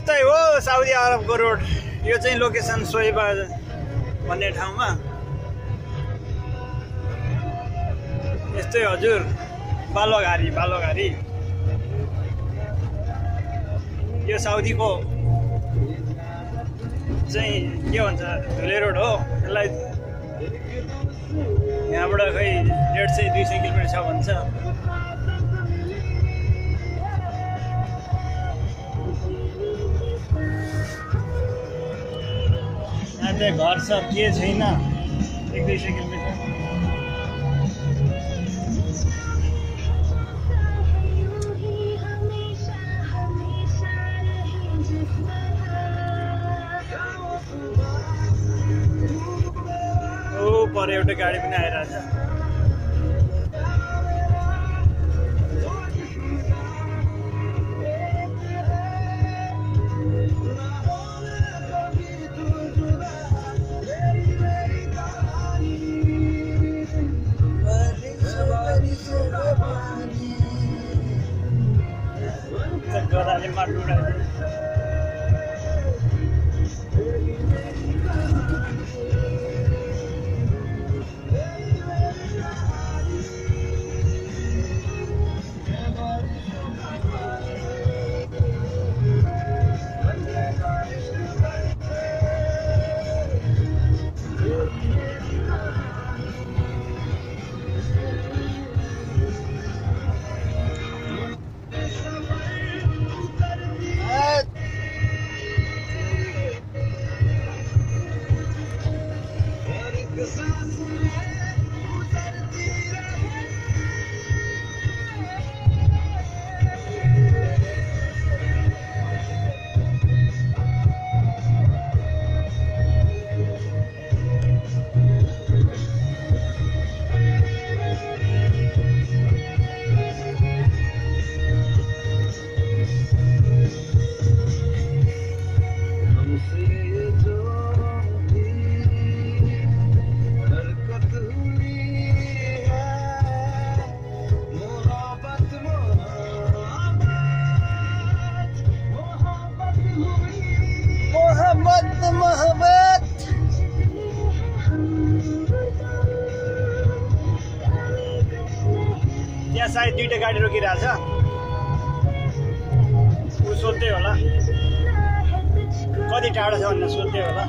यस्तै हो साउदी अरबको रोड। यो चाहिँ लोकेसन सोइबा भन्ने ठाउँमा। यस्तै हजुर बालोघारी बालोघारी। यो साउदीको चाहिँ के भन्छ धुले रोड हो। यसलाई यहाँबाट खै डेढ सय दुई सय किलोमिटर छ भन्छ। यहाँ चाहिँ घर सब के छैन एक दुई सय किलोमिटर ओ पर एउटा गाडी पनि आइरहेछ Wala lima dura. Pakistan त्यहाँ सायद दुइटा गाडी रोकिरहेछ। ऊ सोध्दै होला। कति टाढो छ भनेर सोध्दै होला।